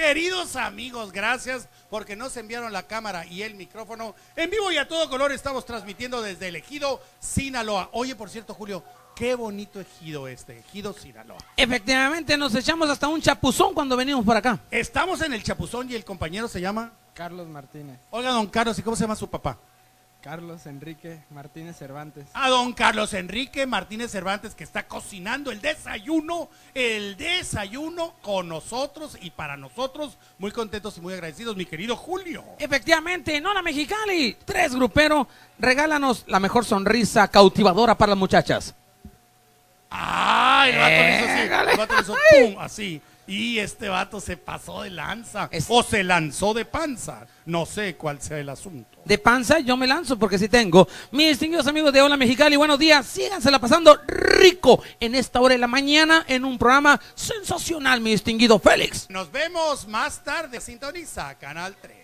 Queridos amigos, gracias porque nos enviaron la cámara y el micrófono. En vivo y a todo color estamos transmitiendo desde el Ejido, Sinaloa. Oye, por cierto, Julio, qué bonito ejido este, Ejido, Sinaloa. Efectivamente, nos echamos hasta un chapuzón cuando venimos por acá. Estamos en el Chapuzón y el compañero se llama... Carlos Martínez. Oiga, don Carlos, ¿y cómo se llama su papá? Carlos Enrique Martínez Cervantes. A don Carlos Enrique Martínez Cervantes que está cocinando el desayuno, el desayuno con nosotros y para nosotros. Muy contentos y muy agradecidos, mi querido Julio. Efectivamente, en Hola Mexicali, tres grupero, regálanos la mejor sonrisa cautivadora para las muchachas. ¡Ah! El vato le hizo así, el vato le hizo ¡pum! Así. Y este vato se pasó de lanza. Es- O se lanzó de panza. No sé cuál sea el asunto. De panza yo me lanzo porque sí tengo. Mis distinguidos amigos de Hola Mexicali, buenos días. Sígansela pasando rico en esta hora de la mañana en un programa sensacional, mi distinguido Félix. Nos vemos más tarde. Sintoniza Canal 3.